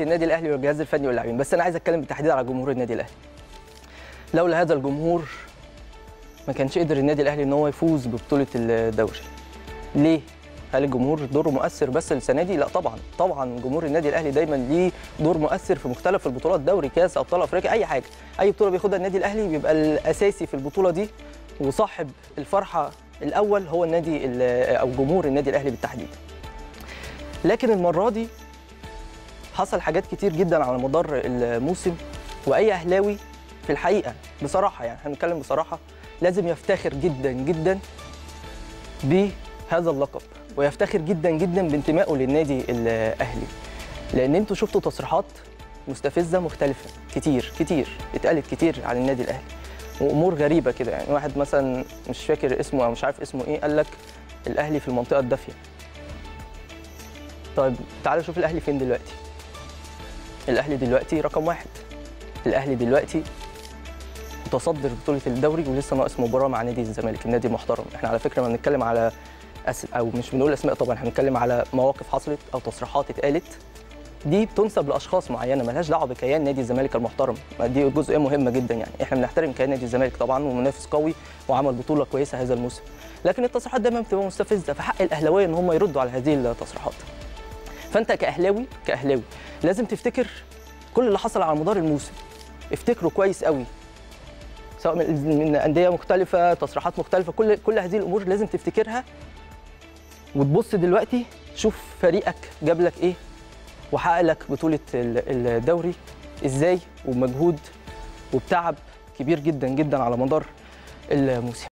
النادي الأهلي والجهاز الفني واللاعبين. بس أنا عايز أتكلم بالتحديد على جمهور النادي الأهلي. لولا هذا الجمهور ما كانش قدر النادي الأهلي إن هو يفوز ببطولة الدوري. ليه؟ هل الجمهور دوره مؤثر بس السنة دي؟ لا طبعا. طبعا جمهور النادي الأهلي دايما ليه دور مؤثر في مختلف البطولات دوري كاس أبطال أفريقيا أي حاجة. أي بطولة بياخدها النادي الأهلي بيبقى الأساسي في البطولة دي وصاحب الفرحة الأول هو النادي ال- أو جمهور النادي الأهلي بالتحديد. لكن المرة دي حصل حاجات كتير جدا على مدار الموسم وأي أهلاوي في الحقيقة بصراحة يعني هنتكلم بصراحة لازم يفتخر جدا جدا بهذا اللقب ويفتخر جدا جدا بانتمائه للنادي الأهلي. لأن أنتوا شفتوا تصريحات مستفزة مختلفة كتير كتير اتقالت كتير عن النادي الأهلي وأمور غريبة كده يعني. واحد مثلا مش فاكر اسمه أو مش عارف اسمه إيه قال لك الأهلي في المنطقة الدافية. طيب تعالوا شوف الأهلي فين دلوقتي. الأهلي دلوقتي رقم واحد. الأهلي دلوقتي متصدر بطوله الدوري ولسه ناقص مباراة مع نادي الزمالك النادي المحترم إحنا على فكرة ما بنتكلم على أس... أو مش بنقول أسماء طبعا إحنا بنتكلم على مواقف حصلت أو تصريحات اتقالت. دي بتنسب لأشخاص معينة ملهاش دعوة بكيان نادي الزمالك المحترم. دي جزئيه مهمه جدا يعني. إحنا بنحترم كيان نادي الزمالك طبعا ومنافس قوي وعمل بطولة كويسة هذا الموسم. لكن التصريحات دايما بتبقى مستفزة فحق الأهلاوية إن هم يردوا على هذه التصريحات. فأنت كأهلاوي كأهلاوي لازم تفتكر كل اللي حصل على مدار الموسم. افتكره كويس قوي. سواء من أندية مختلفة تصريحات مختلفة كل كل هذه الأمور لازم تفتكرها. وتبص دلوقتي شوف فريقك جاب لك إيه وحقق لك بطولة ال- الدوري إزاي ومجهود وبتعب كبير جدا جدا على مدار الموسم.